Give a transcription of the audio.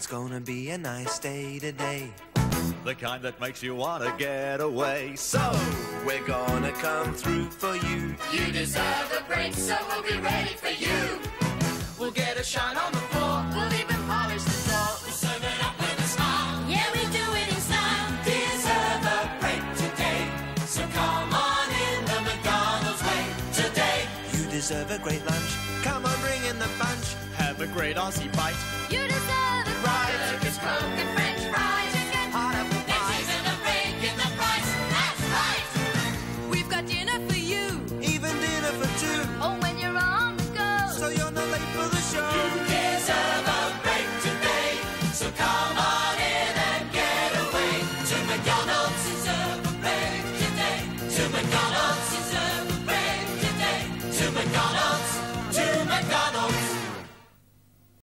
It's gonna be a nice day today. The kind that makes you want to get away. So, We're gonna come through for you. You deserve a break, so we'll be ready for you. We'll get a shine on the floor. We'll even polish the floor. We'll serve it up with a smile. Yeah, we do it in style. Deserve a break today. So come on in the McDonald's way today. You deserve a great lunch. Come on, bring in the bunch. have a great Aussie bite. You deserve McDonald's is a today. To McDonald's.